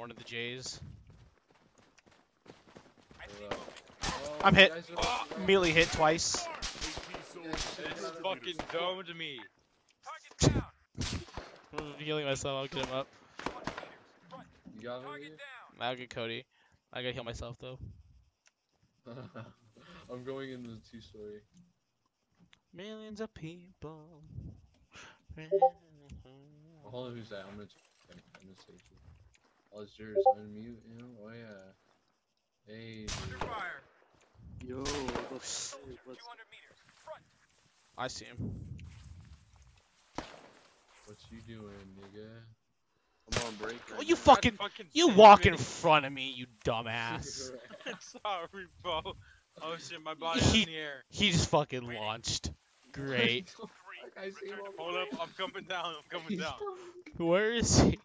One of the J's. Hold. Oh, I'm hit. guys are- Immediately hit twice. It's fucking domed me. I'm healing myself. I'll get him up. You got me? I'll get Cody. I gotta heal myself though. I'm going into the two story. Millions of people. Hold on, who's that? I'm gonna check. I'm gonna save you. Oh, it's yours. Unmute him. Oh yeah. Hey. dude. Yo, oh, let's, let's I see him. What you doing, nigga? I'm on break. Oh, right you now. fucking, fucking you save walk me. in front of me, you dumbass. Sorry, bro. Oh shit, my body He- in the air. He just fucking launched. Great. I see him Hold up, I'm coming down. I'm coming He's down. coming. Where is he?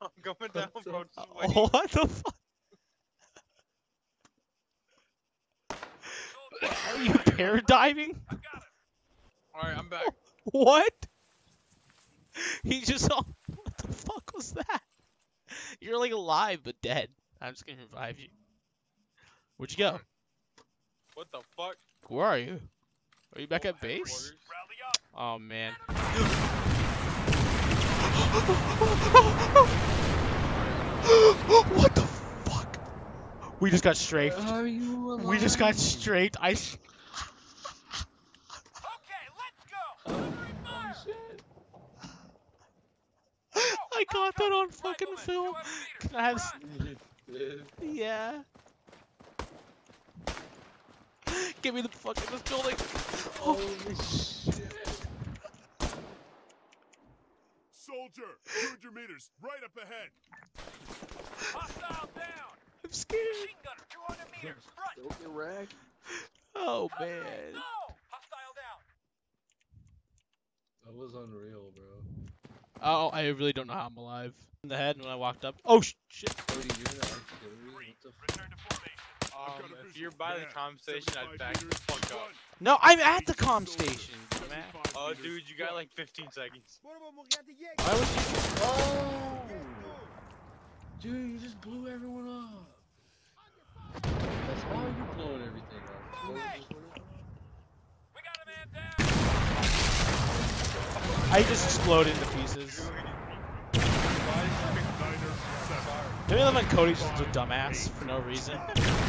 I'm coming down, What the bro. Just fuck? What the fuck? Are you paradiving? I got it. Alright, I'm back. What? He just. saw. What the fuck was that? You're like alive but dead. I'm just gonna revive you. Where'd you go? What the fuck? Where are you? Are you back Oh, at base? Oh man. what the fuck? We just got strafed. Are you alive? We just got straight. I. s- Oh shit. I got that on fucking film. Can I have? Yeah. Get me the fuck in this building. Holy shit. Soldier, 200 meters, right up ahead. Hostile down! I'm scared. Don't get wrecked. Oh man. No! Hostile down! That was unreal, bro. Oh, I really don't know how I'm alive. In the head when I walked up. Oh sh- shit. Cody, you're in the artillery. What the fuck? If you're by the comm station, I'd back the fuck up. No, I'm at the comm station. man. Oh, dude, you got like 15 seconds. Why would you? Oh! Dude, you just blew everyone up. That's all you blowing everything up. What was this one? I just exploded into pieces. Maybe I'm like Cody's just a dumbass for no reason.